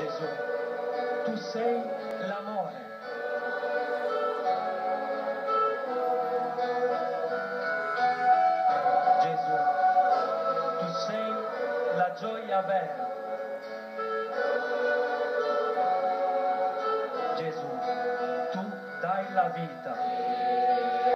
Gesù, tu sei l'amore. Gesù, tu sei la gioia vera. Gesù, tu dai la vita.